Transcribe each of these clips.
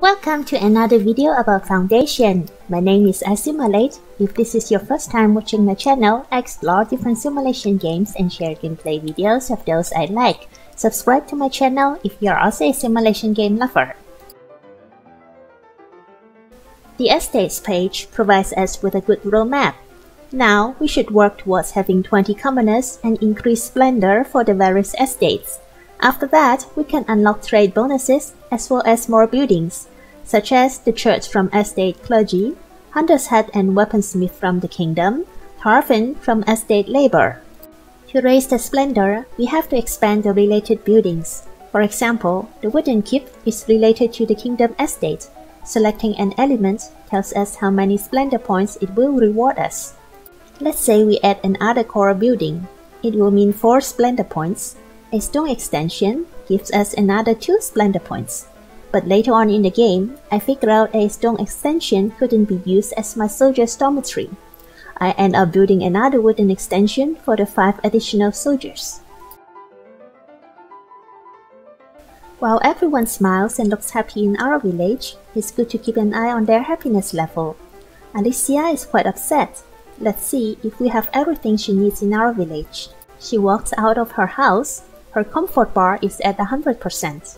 Welcome to another video about Foundation. My name is I Simulate. If this is your first time watching my channel, I explore different simulation games and share gameplay videos of those I like. Subscribe to my channel if you're also a simulation game lover. The Estates page provides us with a good roadmap. Now, we should work towards having 20 commoners and increase splendor for the various estates. After that, we can unlock trade bonuses as well as more buildings, such as the church from estate clergy, hunter's head and weaponsmith from the kingdom, tavern from estate labor. To raise the splendor, we have to expand the related buildings. For example, the wooden keep is related to the kingdom estate, Selecting an element tells us how many splendor points it will reward us. Let's say we add another core building. It will mean 4 splendor points. A stone extension gives us another 2 splendor points. But later on in the game, I figure out a stone extension couldn't be used as my soldier's dormitory. I end up building another wooden extension for the 5 additional soldiers. While everyone smiles and looks happy in our village, it's good to keep an eye on their happiness level. Alicia is quite upset. Let's see if we have everything she needs in our village. She walks out of her house. Her comfort bar is at 100%.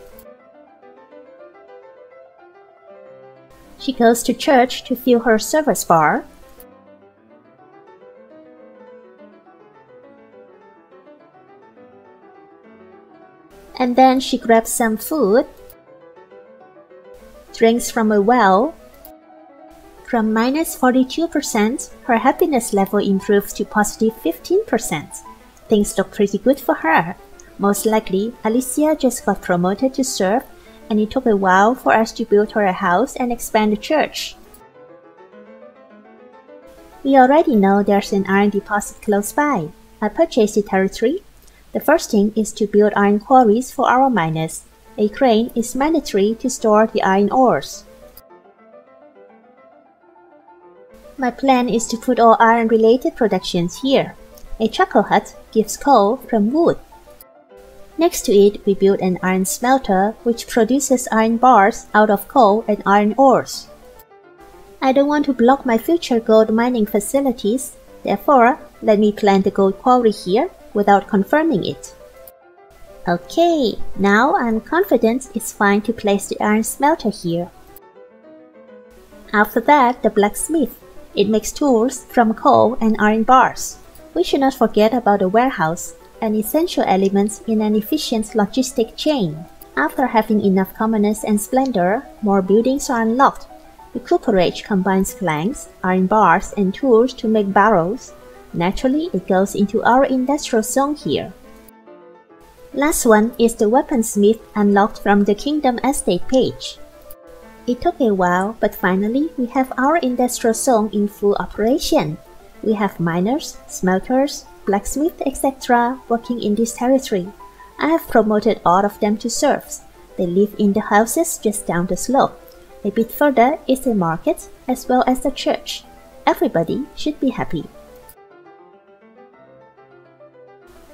She goes to church to fill her service bar. and then she grabs some food, drinks from a well. From minus 42%, her happiness level improves to positive 15%. Things look pretty good for her. Most likely, Alicia just got promoted to serf, and it took a while for us to build her a house and expand the church. We already know there's an iron deposit close by. I purchased the territory the first thing is to build iron quarries for our miners. A crane is mandatory to store the iron ores. My plan is to put all iron-related productions here. A charcoal hut gives coal from wood. Next to it, we build an iron smelter which produces iron bars out of coal and iron ores. I don't want to block my future gold mining facilities, therefore, let me plant the gold quarry here without confirming it. Okay, now I'm confident it's fine to place the iron smelter here. After that, the blacksmith. It makes tools from coal and iron bars. We should not forget about the warehouse, an essential element in an efficient logistic chain. After having enough commonness and splendor, more buildings are unlocked. The cooperage combines planks, iron bars, and tools to make barrels, Naturally, it goes into our industrial zone here. Last one is the weaponsmith unlocked from the Kingdom Estate page. It took a while, but finally we have our industrial zone in full operation. We have miners, smelters, blacksmiths, etc. working in this territory. I have promoted all of them to serfs. They live in the houses just down the slope. A bit further is the market as well as the church. Everybody should be happy.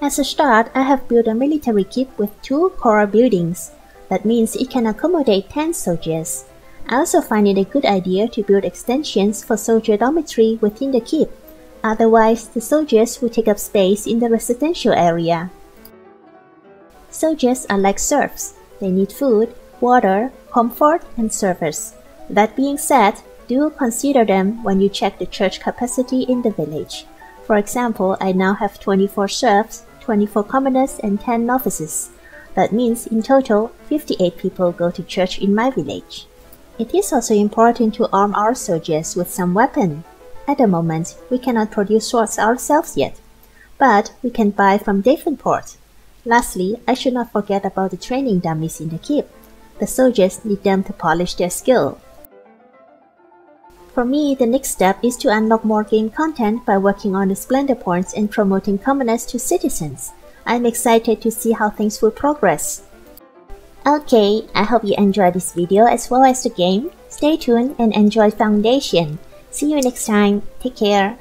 As a start, I have built a military keep with two core buildings. That means it can accommodate 10 soldiers. I also find it a good idea to build extensions for soldier dormitory within the keep. Otherwise, the soldiers will take up space in the residential area. Soldiers are like serfs. They need food, water, comfort, and service. That being said, do consider them when you check the church capacity in the village. For example, I now have 24 serfs 24 commoners and 10 novices. That means in total, 58 people go to church in my village. It is also important to arm our soldiers with some weapon. At the moment, we cannot produce swords ourselves yet, but we can buy from different ports. Lastly, I should not forget about the training dummies in the keep. The soldiers need them to polish their skill. For me, the next step is to unlock more game content by working on the Splendor points and promoting commoners to citizens. I'm excited to see how things will progress. Okay, I hope you enjoyed this video as well as the game. Stay tuned and enjoy Foundation. See you next time. Take care.